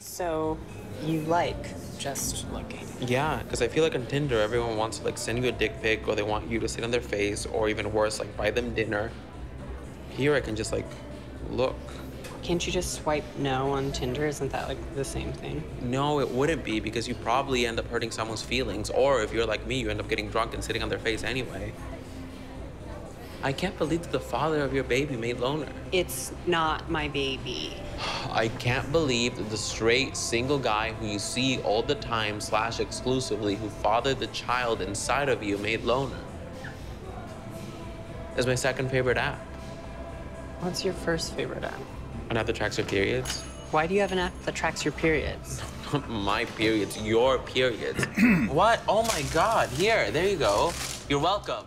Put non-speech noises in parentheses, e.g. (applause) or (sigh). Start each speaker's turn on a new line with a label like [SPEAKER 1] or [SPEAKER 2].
[SPEAKER 1] So you like just looking.
[SPEAKER 2] Yeah, because I feel like on Tinder, everyone wants to like send you a dick pic or they want you to sit on their face or even worse, like buy them dinner. Here I can just like look.
[SPEAKER 1] Can't you just swipe no on Tinder? Isn't that like the same thing?
[SPEAKER 2] No, it wouldn't be because you probably end up hurting someone's feelings. Or if you're like me, you end up getting drunk and sitting on their face anyway. I can't believe that the father of your baby made loner.
[SPEAKER 1] It's not my baby.
[SPEAKER 2] I can't believe that the straight single guy who you see all the time slash exclusively who fathered the child inside of you made loner. Is my second favorite app.
[SPEAKER 1] What's your first favorite app?
[SPEAKER 2] An app that tracks your periods.
[SPEAKER 1] Why do you have an app that tracks your periods? (laughs)
[SPEAKER 2] my periods, your periods. (clears throat) what? Oh my god, here, there you go. You're welcome.